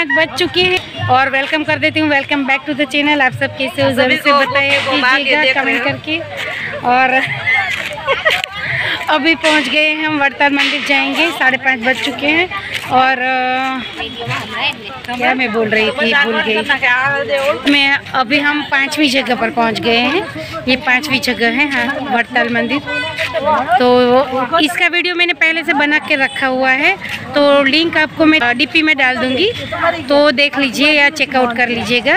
पाँच बज चुके हैं। और वेलकम कर देती हूँ। Welcome back to the channel आप सब कैसे हो ज़रूर से बताइए कमेंट करके। और अभी पहुँच गए हैं, हम वड़ताल मंदिर जाएँगे, साढ़े पाँच बज चुके हैं, और, क्या मैं बोल रही थी, भूल गई। मैं अभी हम पांचवी जगह पर पहुँच गए हैं, ये पांचवी जगह है हाँ वड़ताल मंदिर। तो इसका वीडियो मैंने पहले से बना के रखा हुआ है तो लिंक आपको मैं डीपी में डाल दूँगी तो देख लीजिए या चेकआउट कर लीजिएगा।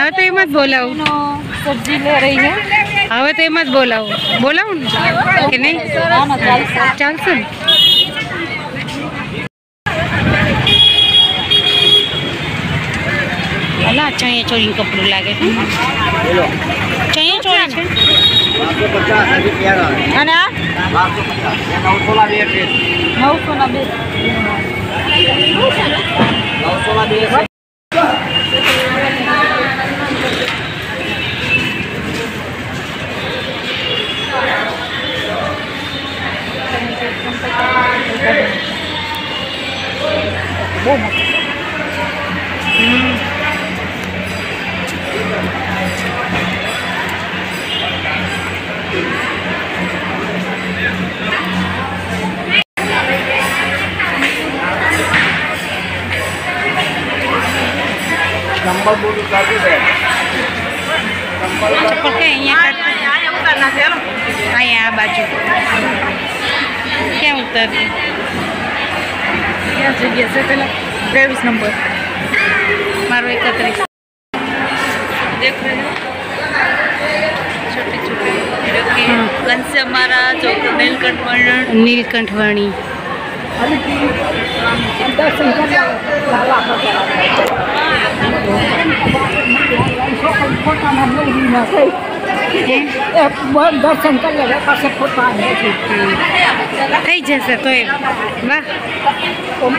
हाँ तो मत बोला सब्ज़ी ले रही है हाँ तो मत बोला बोला नहीं चल सुन चाहिए चोरी कपड़ों लगे चाहिए Bom. Hmm. Bulu tadi deh. Sambal. Pakainya. Kan. Ayah, ayah, ayah, ayah, baju. ક્યાં ઉતરતી ક્યાં જગ્યા છે પેલા ત્રેવીસ નંબર મારો એકત્રીસ देख रहे हो छोटी छोटी जो कि हाँ। कंस्य महाराज जो कि नीलकंठ वर्णन નીલકંઠ વાણી દર્શન કરી લે પાસે ફોટો આવે છે થઈ જશે તો એ વાહ ઓમ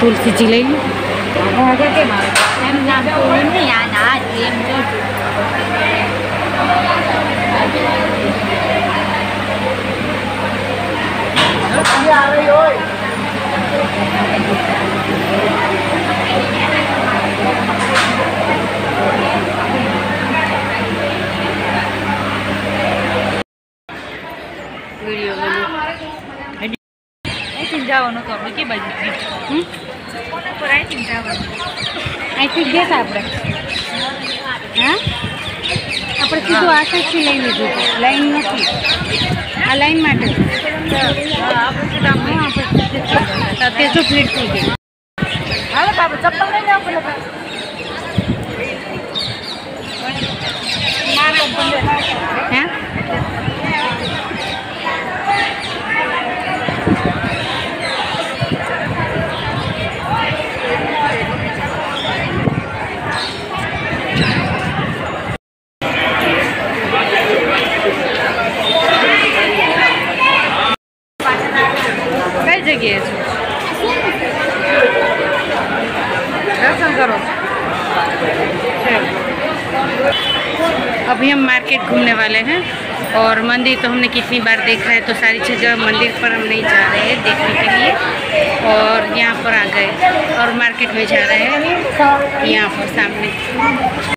तुलसी चिले वीडियो जाओ ना तो अपने के बजे हम्म? અહીંથી જ ગયા હતા આપણે હા આપણે સીધું આ સાઈડથી લઈ લીધું હતું લાઈન નથી આ લાઈન માટે હા આપણે સીધા આમ હા આપણે સીધે જ તે શું ભીડ થઈ ગઈ હાલો તો આપણે ચપ્પલ લઈને આવો Nerede geziyorsun? Nasıl करो अभी हम मार्केट घूमने वाले हैं और मंदिर तो हमने कितनी बार देखा है तो सारी चीज़ें मंदिर पर हम नहीं जा रहे हैं देखने के लिए। और यहाँ पर आ गए और मार्केट में जा रहे हैं। यहाँ पर सामने।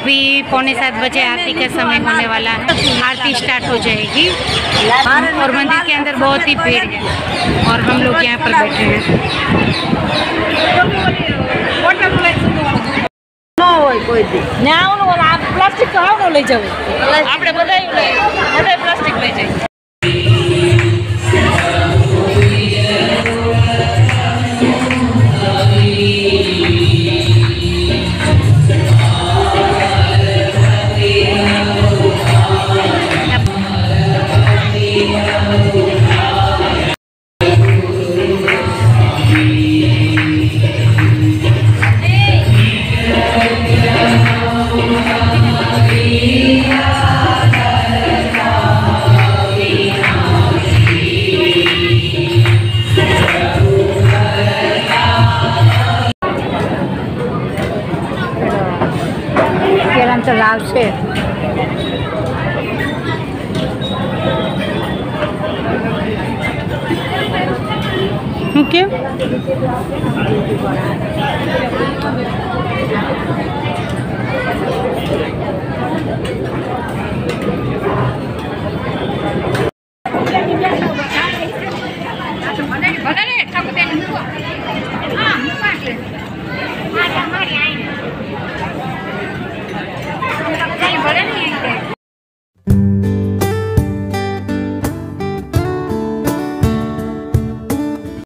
अभी पौने सात बजे आरती का समय होने वाला है आरती स्टार्ट हो जाएगी और मंदिर के अंदर बहुत ही भीड़ है और हम लोग यहाँ पर बैठे हैं ન હોય કોઈ દી ને આવનું ઓલા આ પ્લાસ્ટિક તો આવનું લઈ જવું આપણે બધા લઈ બધા પ્લાસ્ટિક લઈ જઈએ इस पर ओके